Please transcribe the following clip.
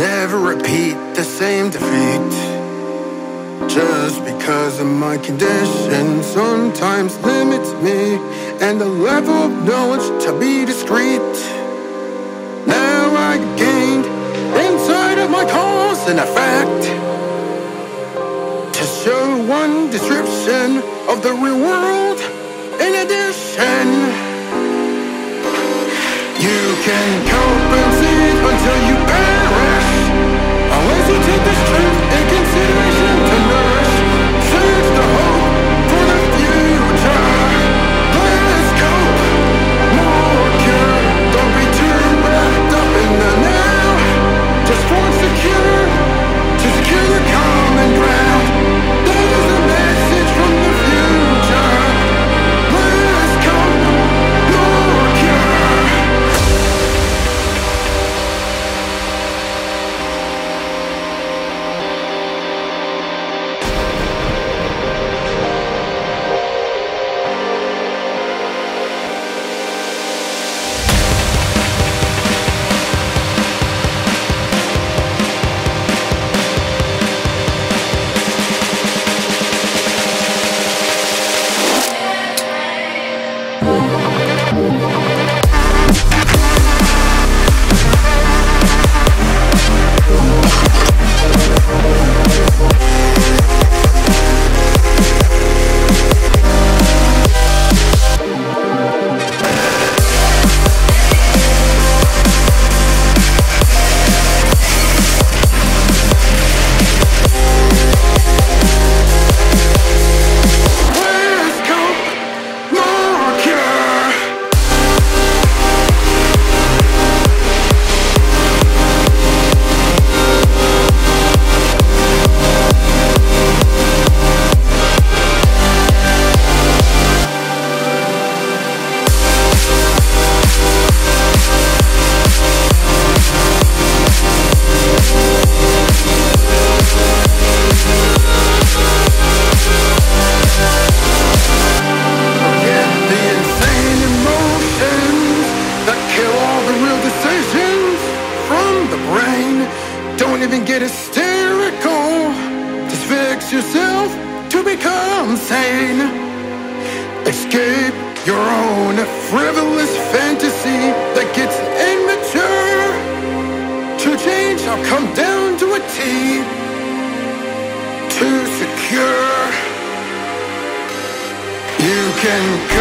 never repeat the same defeat. Just because of my condition sometimes limits me and the level of knowledge to be discreet. Now I gained insight of my cause and effect to show one description of the real world in addition. You can compensate until you perish Don't even get hysterical. Just fix yourself to become sane. Escape your own frivolous fantasy that gets immature. To change, I'll come down to a T. Too secure. You can go